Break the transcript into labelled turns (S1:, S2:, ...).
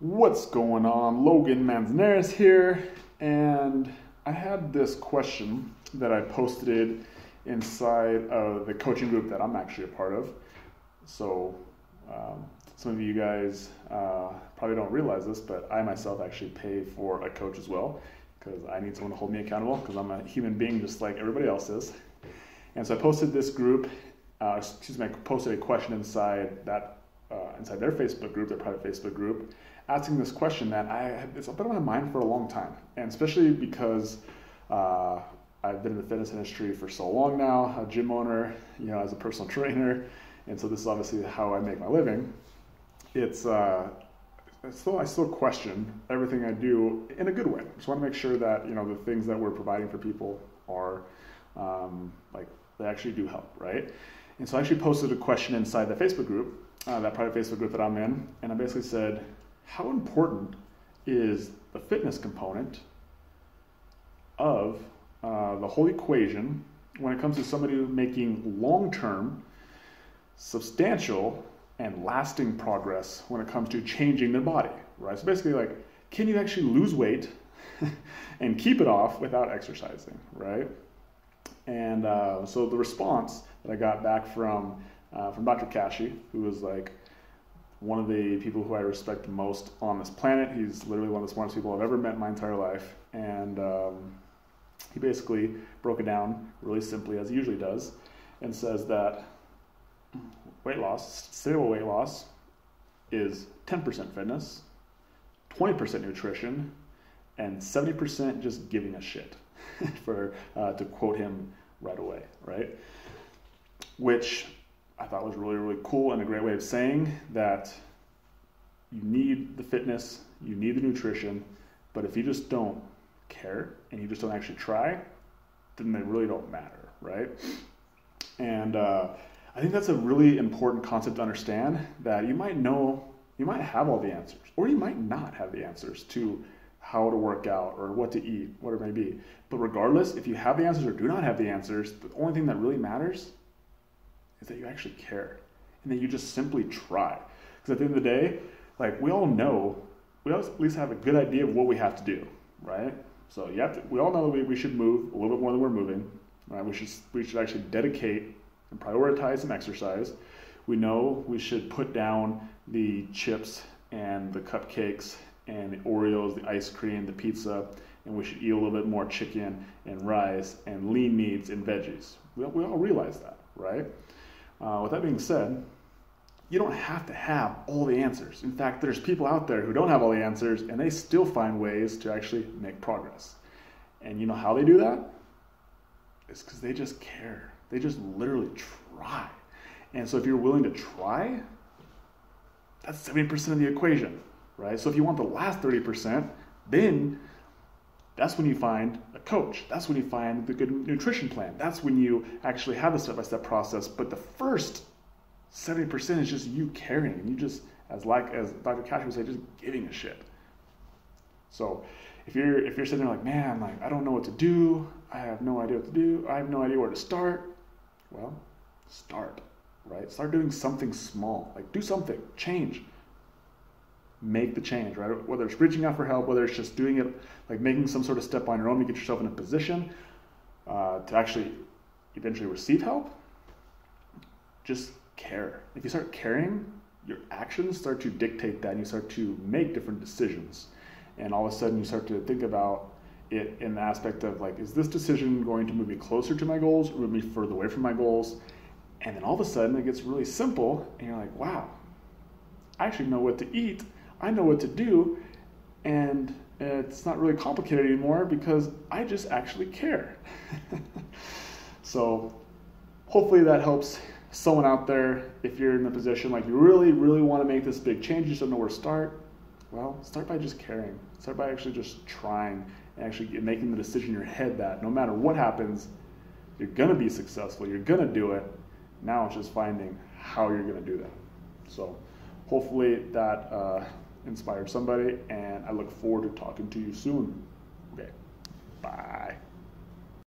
S1: What's going on? Logan Manzanares here, and I had this question that I posted inside of the coaching group that I'm actually a part of. So, um, some of you guys uh, probably don't realize this, but I myself actually pay for a coach as well because I need someone to hold me accountable because I'm a human being just like everybody else is. And so I posted this group, uh, excuse me, I posted a question inside that uh, inside their Facebook group, their private Facebook group, asking this question that I it's been on my mind for a long time, and especially because uh, I've been in the fitness industry for so long now, a gym owner, you know, as a personal trainer, and so this is obviously how I make my living. It's uh, still I still question everything I do in a good way. I just want to make sure that you know the things that we're providing for people are um, like they actually do help, right? And so I actually posted a question inside the Facebook group, uh, that private Facebook group that I'm in, and I basically said, how important is the fitness component of uh, the whole equation when it comes to somebody making long term, substantial, and lasting progress when it comes to changing their body, right? So basically, like, can you actually lose weight and keep it off without exercising, right? And uh, so the response that I got back from uh, from Dr. Kashi, who was like, one of the people who I respect the most on this planet. He's literally one of the smartest people I've ever met in my entire life. And um, he basically broke it down really simply, as he usually does, and says that weight loss, sustainable weight loss, is 10% fitness, 20% nutrition, and 70% just giving a shit, for uh, to quote him right away, right? Which I thought was really, really cool and a great way of saying that you need the fitness, you need the nutrition, but if you just don't care and you just don't actually try, then they really don't matter, right? And uh, I think that's a really important concept to understand that you might know, you might have all the answers, or you might not have the answers to how to work out or what to eat, whatever it may be. But regardless, if you have the answers or do not have the answers, the only thing that really matters is that you actually care and that you just simply try. Because at the end of the day, like we all know, we all at least have a good idea of what we have to do, right? So you have to, we all know that we, we should move a little bit more than we're moving, right? We should, we should actually dedicate and prioritize some exercise. We know we should put down the chips and the cupcakes and the Oreos, the ice cream, the pizza, and we should eat a little bit more chicken and rice and lean meats and veggies. We, we all realize that, right? Uh, with that being said, you don't have to have all the answers. In fact, there's people out there who don't have all the answers and they still find ways to actually make progress. And you know how they do that? It's because they just care. They just literally try. And so if you're willing to try, that's 70% of the equation, right? So if you want the last 30%, then that's when you find a coach. That's when you find the good nutrition plan. That's when you actually have the step by step process. But the first 70% is just you caring and you just, as like as Dr. Cash would say, just giving a shit. So if you're if you're sitting there like, man, like I don't know what to do, I have no idea what to do, I have no idea where to start, well, start, right? Start doing something small. Like do something, change make the change, right? Whether it's reaching out for help, whether it's just doing it, like making some sort of step on your own to get yourself in a position uh, to actually eventually receive help, just care. If you start caring, your actions start to dictate that and you start to make different decisions. And all of a sudden, you start to think about it in the aspect of like, is this decision going to move me closer to my goals or move me further away from my goals? And then all of a sudden, it gets really simple, and you're like, wow, I actually know what to eat I know what to do, and it's not really complicated anymore because I just actually care. so, hopefully, that helps someone out there if you're in a position like you really, really want to make this big change, you just don't know where to start. Well, start by just caring. Start by actually just trying and actually making the decision in your head that no matter what happens, you're going to be successful, you're going to do it. Now it's just finding how you're going to do that. So, hopefully, that. Uh, inspired somebody, and I look forward to talking to you soon. Okay, bye.